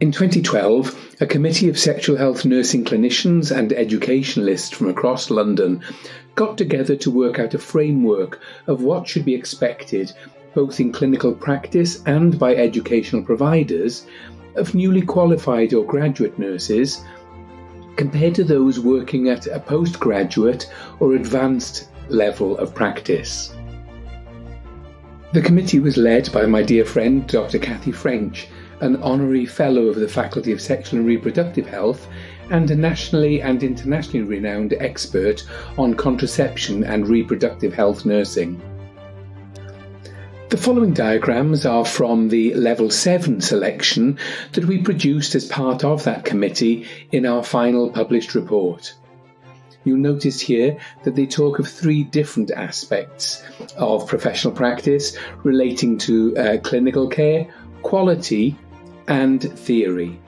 In 2012, a committee of sexual health nursing clinicians and educationalists from across London got together to work out a framework of what should be expected, both in clinical practice and by educational providers, of newly qualified or graduate nurses compared to those working at a postgraduate or advanced level of practice. The committee was led by my dear friend Dr. Kathy French an honorary fellow of the Faculty of Sexual and Reproductive Health, and a nationally and internationally renowned expert on contraception and reproductive health nursing. The following diagrams are from the Level 7 selection that we produced as part of that committee in our final published report. You'll notice here that they talk of three different aspects of professional practice relating to uh, clinical care, quality, and theory.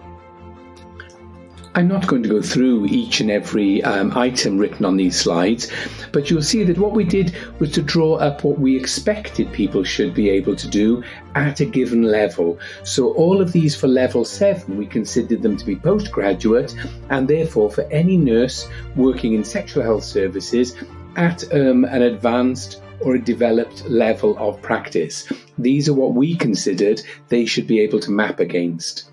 I'm not going to go through each and every um, item written on these slides, but you'll see that what we did was to draw up what we expected people should be able to do at a given level. So all of these for level 7, we considered them to be postgraduate, and therefore for any nurse working in sexual health services at um, an advanced or a developed level of practice. These are what we considered they should be able to map against.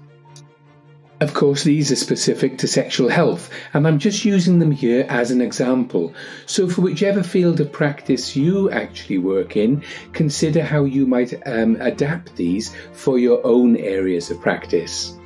Of course, these are specific to sexual health, and I'm just using them here as an example. So, for whichever field of practice you actually work in, consider how you might um, adapt these for your own areas of practice.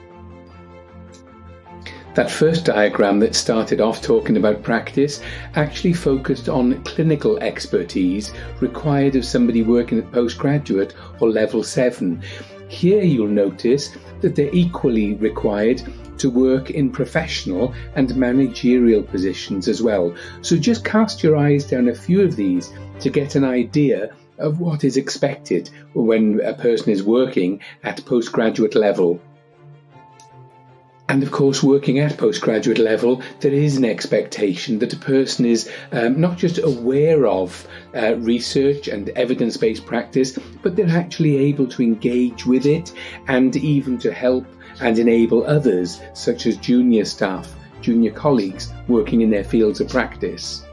That first diagram that started off talking about practice actually focused on clinical expertise required of somebody working at postgraduate or level 7. Here you'll notice that they're equally required to work in professional and managerial positions as well. So just cast your eyes down a few of these to get an idea of what is expected when a person is working at postgraduate level. And of course, working at postgraduate level, there is an expectation that a person is um, not just aware of uh, research and evidence based practice, but they're actually able to engage with it and even to help and enable others, such as junior staff, junior colleagues, working in their fields of practice.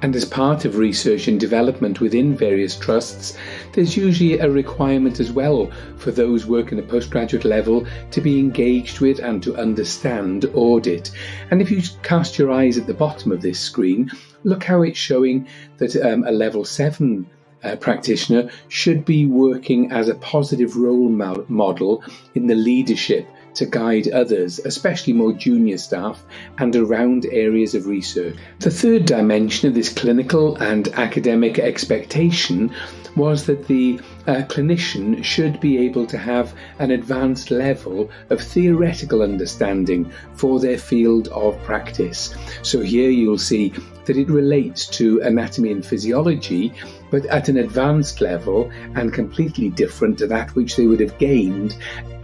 And as part of research and development within various trusts, there's usually a requirement as well for those working at postgraduate level to be engaged with and to understand audit. And if you cast your eyes at the bottom of this screen, look how it's showing that um, a level 7 uh, practitioner should be working as a positive role model in the leadership to guide others, especially more junior staff, and around areas of research. The third dimension of this clinical and academic expectation was that the uh, clinician should be able to have an advanced level of theoretical understanding for their field of practice. So here you'll see that it relates to anatomy and physiology, but at an advanced level and completely different to that which they would have gained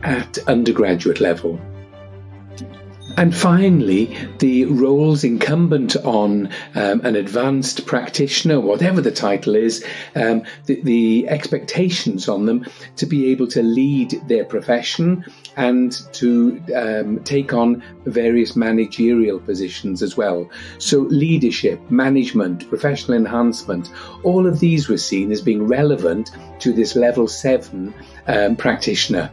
at undergraduate level. And finally, the roles incumbent on um, an advanced practitioner, whatever the title is, um, the, the, expectations on them to be able to lead their profession and to um, take on various managerial positions as well. So, leadership, management, professional enhancement, all of these were seen as being relevant to this level seven um, practitioner.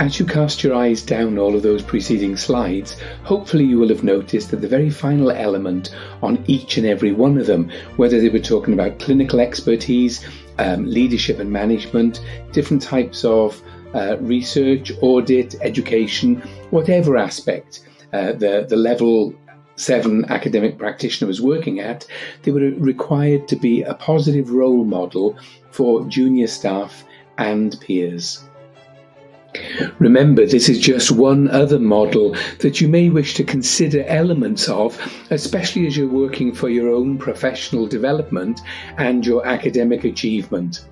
As you cast your eyes down all of those preceding slides, hopefully you will have noticed that the very final element on each and every one of them, whether they were talking about clinical expertise, um, leadership and management, different types of uh, research, audit, education, whatever aspect uh, the, the level seven academic practitioner was working at, they were required to be a positive role model for junior staff and peers. Remember, this is just one other model that you may wish to consider elements of, especially as you're working for your own professional development and your academic achievement.